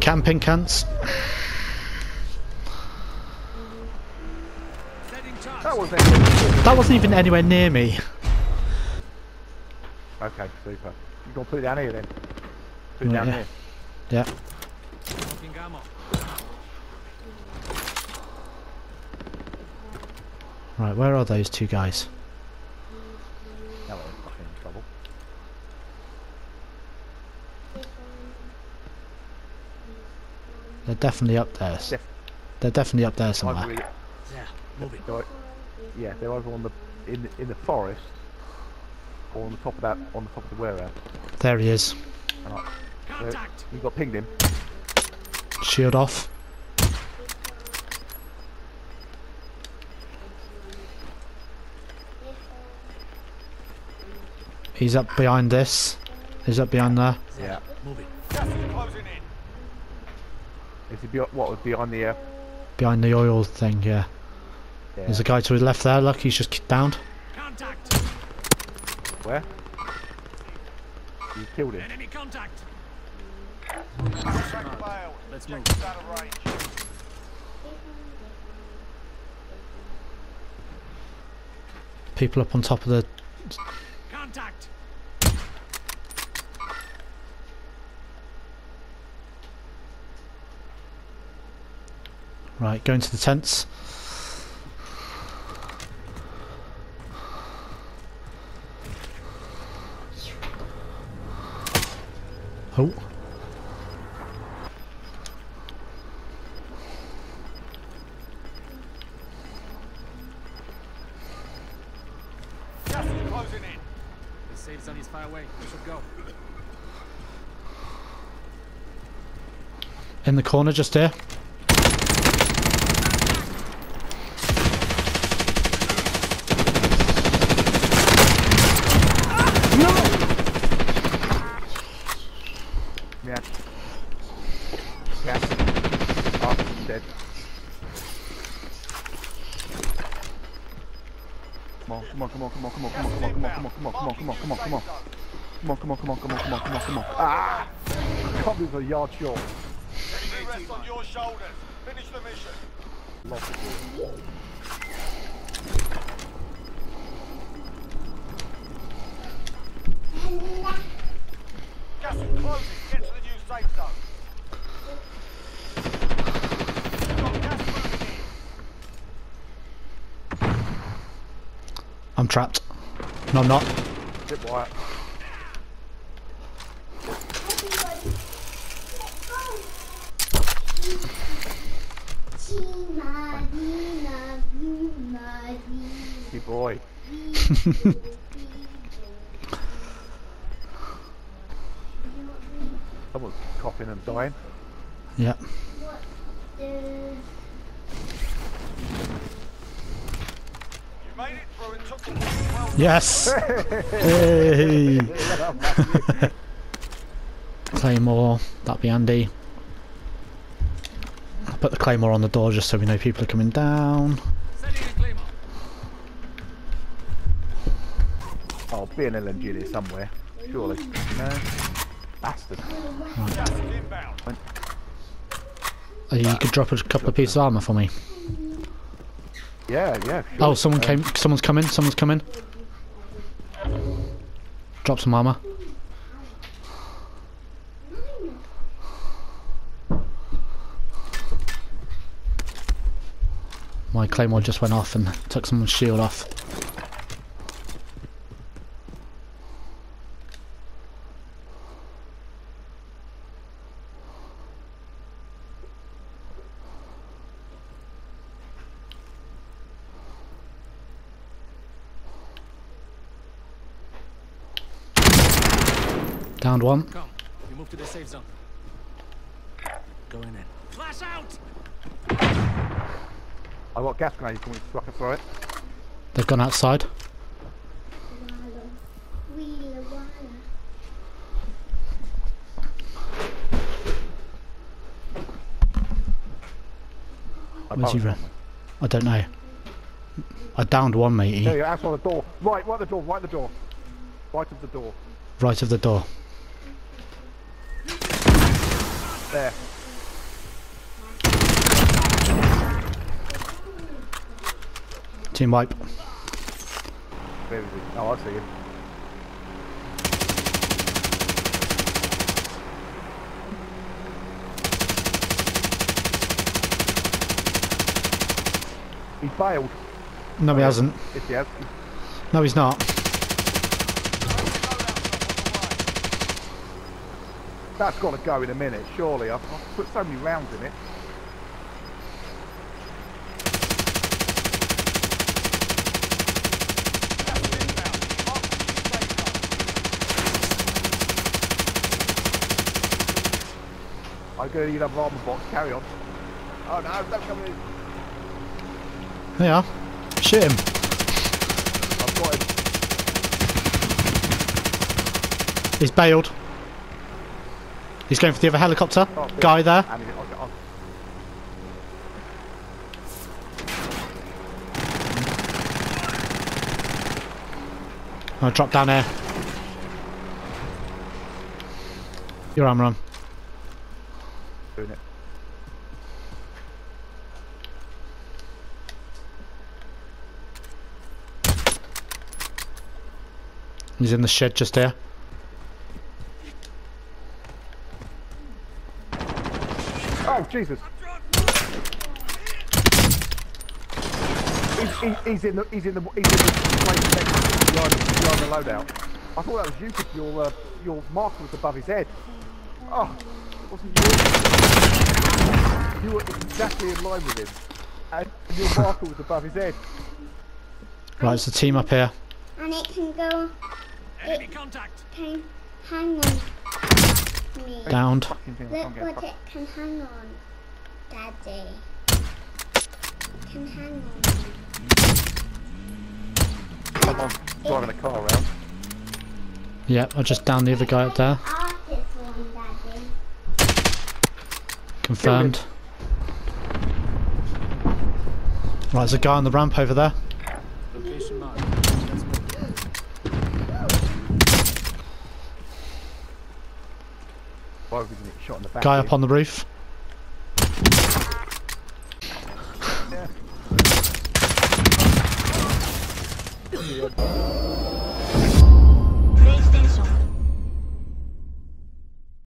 Camping cunts. That was it. That wasn't even anywhere near me. Okay, super. You gonna put it down here then? Put it mm, down yeah. here. Yeah. Right, where are those two guys? Now we're in fucking trouble. They're definitely up there. Def- They're definitely up there somewhere. we- Yeah, move it. they're- Yeah, they're over on the in in the forest, or on the top of that on the top of the warehouse. There he is. And I, uh, you got pinged him. Shield off. He's up behind this. He's up behind there. Yeah. Move it. Is he be, what was behind the? Uh, Behind the oil thing, yeah. yeah. There's a guy to his left there, look, he's just downed. Contact. Where? You killed him. Enemy contact. Let's move. People up on top of the... Contact. Right, going to the tents. Oh. Just closing in. The safe zone is far away. We should go. In the corner just here. Yeah. Yeah. Oh, he's dead. Come on, come on, come on, come on, come on, come on, come on, come on, come on, come on, come on, come on, come on, come on. Come on, come on, come on, come on, come on, come on, come on. Ah! God, this is a yard short. Rest on your shoulders. Finish the mission. Lost it. Gas is closing. Get to the new zone. I'm trapped. No, I'm not. Bit wire. Good boy. Someone's coughing and dying. Yeah. You made it through and took the Yes! hey! Claymore, that'd be handy. I'll put the Claymore on the door just so we know people are coming down. Oh, be an LMG there somewhere. Surely. No. Bastard. Uh, you could drop a couple of pieces of armour for me. Yeah, yeah, sure. Oh, someone came. Someone's coming. Someone's coming. Drop some armour. My claymore just went off and took someone's shield off. Downed one. Come. We move to the safe zone. Going in. Flash out. I got gas grenades. Can we fucking throw it? They've gone outside. Where's he run? I don't know. I downed one matey. There you go, outside the door. Right, right at the door, right at the door. Right of the door. Right of the door. There. Team wipe. Where oh, is he? Oh, I see him. He bailed. No, he hasn't. Yes, he has. No, he's not. That's got to go in a minute, surely. I've, I've put so many rounds in it. I'm going to need another armor box. Carry on. Oh no, don't come in. There. Shoot him. I've got him. He's bailed. He's going for the other helicopter. Guy there. I'll drop down here. Your armor on. doing it. He's in the shed just here. Oh, Jesus. He's, he, he's in the he's in the he's in the place next behind, the- behind the loadout. I thought that was you because your uh, your marker was above his head. Oh, it wasn't you. You were exactly in line with him, and your marker was above his head. Right, it's the team up here. and it can go, Enemy contact. can hang on me. Downed. Fucking thing, I Look what fuck- it can hang on, Daddy. Can hang on. Someone's driving a car around. Yep, I just downed the other guy up there. Artist Daddy. Confirmed. Right, there's a guy on the ramp over there. Location marked. Let's move. Why would we get shot in the back? Guy here? up on the roof. Yeah.